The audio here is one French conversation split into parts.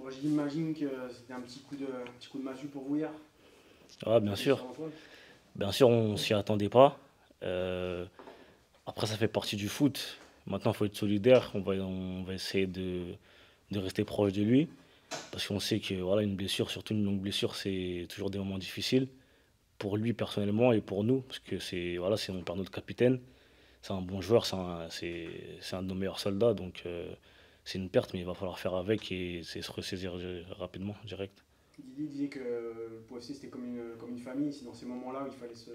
Bon, j'imagine que c'était un petit coup de, petit coup de massue pour vous hier. Ah, bien sûr. Bien sûr, on s'y attendait pas. Euh, après, ça fait partie du foot. Maintenant, il faut être solidaire. On va, on va essayer de, de rester proche de lui. Parce qu'on sait que voilà, une blessure, surtout une longue blessure, c'est toujours des moments difficiles. Pour lui personnellement et pour nous. Parce que c'est voilà, on perd notre capitaine. C'est un bon joueur, c'est un, un, de nos meilleurs soldats. Donc euh, c'est une perte, mais il va falloir faire avec et se ressaisir rapidement, direct. Didier disait que le POFC c'était comme une, comme une famille. C'est dans ces moments-là où il fallait se,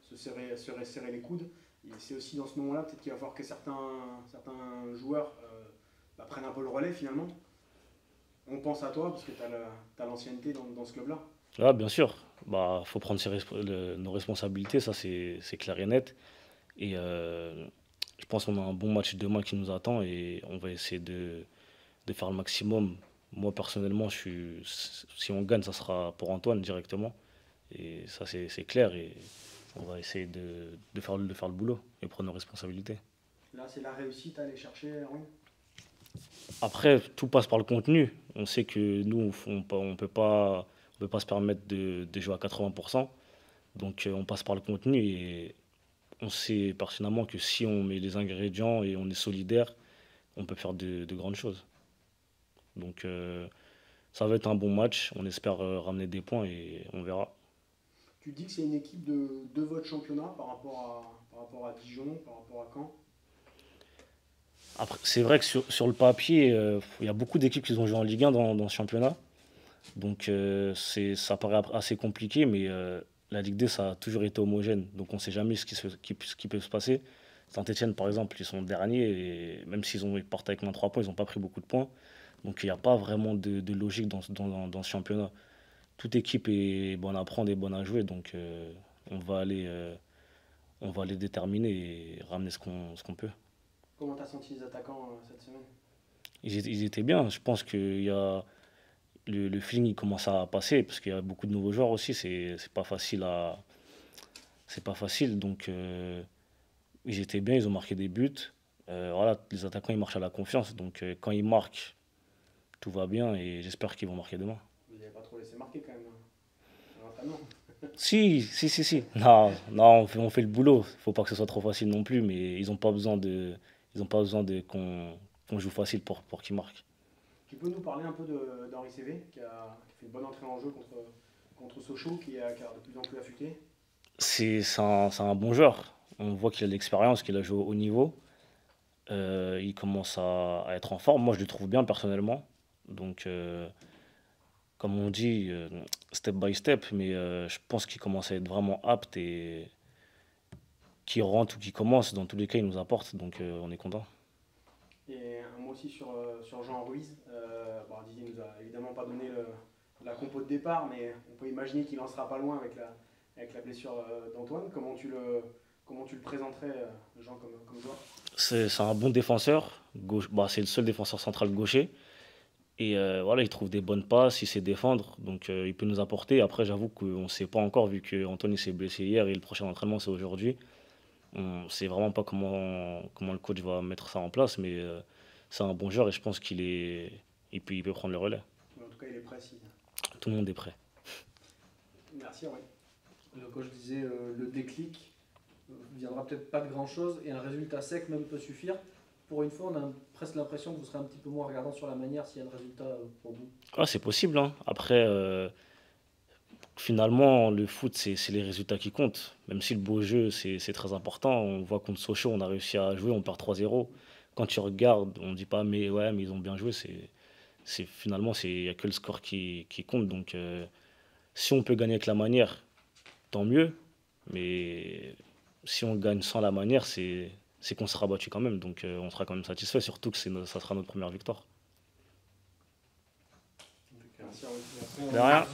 se, serrer, se serrer les coudes. Et c'est aussi dans ce moment-là peut-être qu'il va falloir que certains, certains joueurs euh, bah, prennent un peu le relais finalement. On pense à toi parce que tu as l'ancienneté dans, dans, ce club-là. Ah, bien sûr. Il bah, faut prendre nos responsabilités, ça c'est clair et net. Et euh, je pense qu'on a un bon match demain qui nous attend et on va essayer de, de faire le maximum. Moi personnellement, je suis, si on gagne, ça sera pour Antoine directement. Et ça c'est clair. Et on va essayer de, de, faire, de faire le boulot et prendre nos responsabilités. Là, c'est la réussite à aller chercher, oui. Après, tout passe par le contenu. On sait que nous, on ne peut, pas, peut pas se permettre de, de jouer à 80%. Donc, euh, on passe par le contenu et on sait pertinemment que si on met les ingrédients et on est solidaire, on peut faire de, de grandes choses. Donc, euh, ça va être un bon match. On espère euh, ramener des points et on verra. Tu dis que c'est une équipe de, de, votre championnat par rapport, à, par rapport à Dijon, par rapport à Caen? C'est vrai que sur, sur le papier, euh, il y a beaucoup d'équipes qui ont joué en Ligue 1 dans, dans ce championnat. Donc euh, ça paraît assez compliqué, mais la Ligue 2, ça a toujours été homogène. Donc on ne sait jamais ce qui, se, qui, ce qui peut se passer. Saint-Etienne, par exemple, ils sont derniers, et même s'ils ont partent avec moins 3 points, ils n'ont pas pris beaucoup de points. Donc il n'y a pas vraiment de, de logique dans, dans, dans, ce championnat toute équipe est bonne à prendre et bonne à jouer. Donc euh, on, va aller, euh, on va aller déterminer et ramener ce qu'on peut. Comment tu as senti les attaquants euh, cette semaine? Ils, étaient bien. Je pense que y a, le, le feeling il commence à passer parce qu'il y a beaucoup de nouveaux joueurs aussi. C'est pas facile à. C'est pas facile. Donc ils étaient bien, ils ont marqué des buts. voilà, les attaquants ils marchent à la confiance. Donc quand ils marquent, tout va bien et j'espère qu'ils vont marquer demain laisser marquer quand même. Hein. Si, si, si, si. Non, non on, fait, on fait le boulot. Il faut pas que ce soit trop facile non plus, mais ils n'ont pas besoin de, ils ont pas besoin de qu'on joue facile pour, pour qu'ils marquent. Tu peux nous parler un peu d'Henri CV, qui a, fait une bonne entrée en jeu contre, contre Sochaux, qui, a, qui a de plus en plus affûté C'est un, un, bon joueur. On voit qu'il a de l'expérience, qu'il a joué au haut niveau. Euh, il commence à, être en forme. Moi, je le trouve bien personnellement. Donc, euh, comme on dit, euh, step by step, mais je pense qu'il commence à être vraiment apte et qui rentre ou qui commence, dans tous les cas, il nous apporte, donc on est content. Et un mot aussi sur, sur Jean Ruiz. Bon, Didier nous a évidemment pas donné la compo de départ, mais on peut imaginer qu'il en sera pas loin avec la, blessure d'Antoine. Comment tu le, présenterais, Jean, comme, comme joueur? C'est un bon défenseur. Gauche, bah, c'est le seul défenseur central gaucher. Et euh, voilà, il trouve des bonnes passes, il sait défendre, donc euh, il peut nous apporter. Après, j'avoue qu'on ne sait pas encore, vu qu'Anthony s'est blessé hier et le prochain entraînement c'est aujourd'hui. On ne sait vraiment pas comment, comment le coach va mettre ça en place, mais euh, c'est un bon joueur et je pense qu'il est, il peut, il peut prendre le relais. En tout cas, il est prêt. Tout le monde est prêt. Merci, oui. Le coach disait le déclic viendra peut-être pas de grand-chose et un résultat sec même peut suffire pour une fois, on a presque l'impression que vous serez un petit peu moins regardant sur la manière s'il y a un résultat euh, pour vous. Ah, c'est possible. Hein. Après, euh, finalement, le foot, c'est les résultats qui comptent. Même si le beau jeu, c'est très important. On voit contre Sochaux, on a réussi à jouer, on perd 3-0. Quand tu regardes, on ne dit pas, mais ouais, mais ils ont bien joué. C'est Finalement, il n'y a que le score qui, qui compte. Donc, euh, si on peut gagner avec la manière, tant mieux. Mais si on gagne sans la manière, c'est c'est qu'on sera battu quand même. Donc euh, on sera quand même satisfait, surtout que ça sera notre première victoire. Merci. De rien.